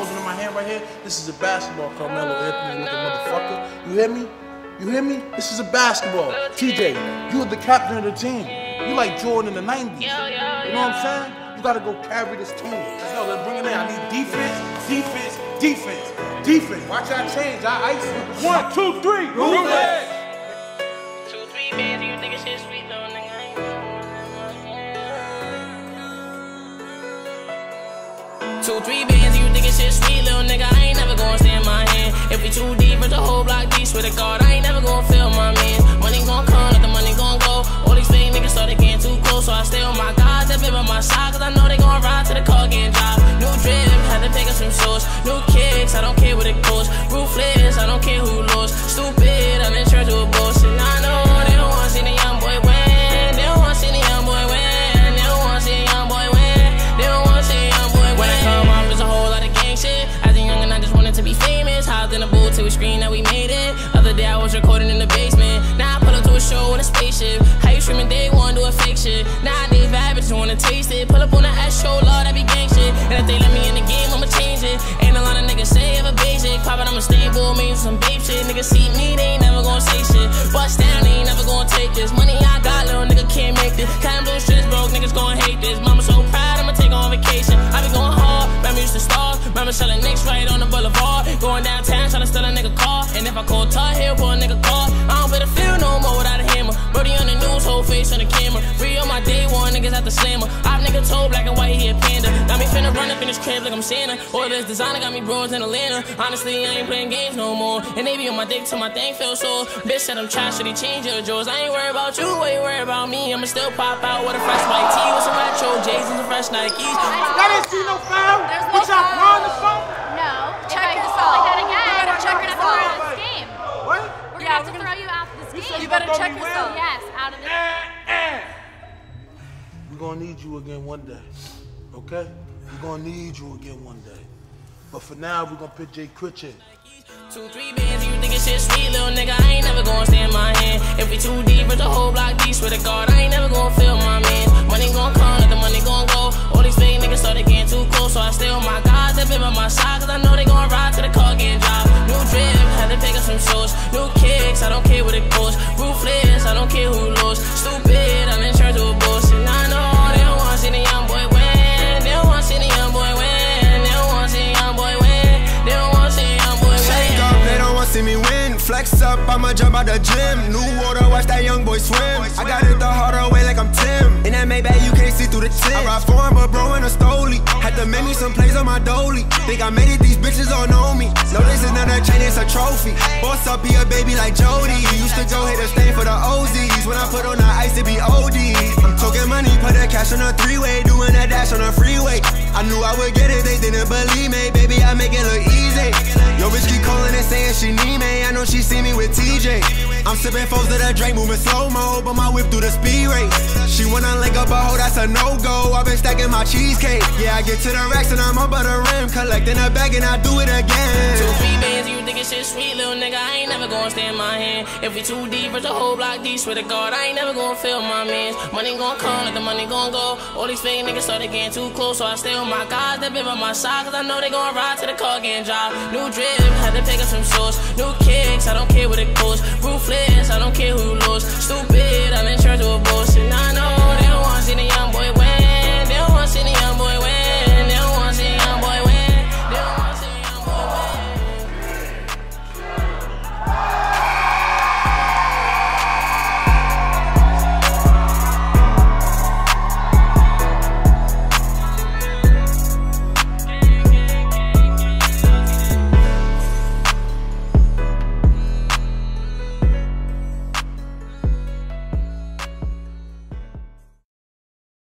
holding in my hand right here, this is a basketball, Carmelo Anthony looking motherfucker. You hear me? You hear me? This is a basketball. TJ, you're the captain of the team. You like Jordan in the 90s. You know what I'm saying? You gotta go carry this team. Let's go, let's bring it in. I need defense, defense, defense, defense. Watch out change. I ice it. One, two, three. Move it. Two, three bands, you think it's shit sweet, little nigga. I ain't never gonna stand my hand. If we too deep, it's a whole block deep. Swear to God, I ain't never gonna feel my man. Money gon' come, let the money gon' go. All these fake niggas started getting too close, so I stay on my guys that been by my side, cause I know they gon' ride to the car getting dropped. New drip, had to pick up some shoes. New kicks, I don't in a spaceship. Right on the boulevard. Going downtown, tryna steal a nigga car. And if I call Tar Heel for a nigga car, I don't better feel no more without a hammer. Brody on the news, whole face on the camera. Free on my day one, niggas at the slammer. I'm nigga told black and white, he a panda. Got me finna run up in this crib like I'm Santa. All this designer got me bros in Atlanta. Honestly, I ain't playing games no more. And they be on my dick till my thing feels sore. Bitch said I'm trash, should he change your drawers? I ain't worried about you, why you worried about me? I'ma still pop out with a fresh white tee with some retro J's and some fresh Nikes. I didn't see no foul. There's no What y'all foul. the phone? No. Check if I do yourself. something like that again, You better we're check gonna yourself. throw you out of this game. What? We're Yeah, gonna have to we're throw you out of this game. You better check throw me yourself. where? Yes, out of this. Eh, eh. We're gonna need you again one day. Okay? We're gonna need you again one day. But for now, we're gonna put Jay Critch in. Two, three bands, you think it's shit sweet, little nigga. I ain't never gonna stand my hand. If we too deep, it's a whole block deep. Swear to God, I ain't never gonna feel my man. Money gon' come, let the money gon' go. All these fake niggas started getting too close, so I stay on my guys that been by my side, cause I know they gon' ride to the car getting dropped. Pick up some shoes. New kicks, I don't care what it costs. Ruthless, I don't care who lost. Stupid, I'm in charge of a bullshit. I know they don't wanna see the young boy win. They don't wanna see the young boy win. They don't wanna see the young boy win. They don't wanna see the young boy win. Shake up, they don't want to see me win. Flex up, I'ma jump out the gym. New water, watch that young boy swim. I got it the harder way like I'm Tim. In that Maybach, you can't see through the tint. I ride foreign, but bro in a stoley. Had to make me some plays on my dolly. Think I made it, it's a trophy. Boss up, be a baby like Jody. Used to go hit a stain for the OZs. When I put on the ice, it be OD. I'm talking money, put the cash on a three-way. Doing a dash on a freeway. I knew I would get it, they didn't believe me. Baby, I make it look easy. Yo, bitch keep calling and saying she need me. I know she see me with TJ. I'm sipping foes to the drink, moving slow mo, but my whip through the speed race. She wanna link up a hoe, that's a no go. I've been stacking my cheesecake. Yeah, I get to the racks and I'm up at the rim, collecting a bag and I do it again. three bands, you think it's shit sweet, little nigga. I ain't never gonna stand my hand. If we too deep, it's a whole block deep. Swear to God, I ain't never gonna feel my mans. Money gon' come, let the money gon' go. All these fake niggas started getting too close, so I stay on my guys that been by my side, cause I know they gon' ride to the car getting dropped. New drip, had to pick up some shoes. New kicks, I don't care what it costs. Ruthless, I don't care who lost. Stupid,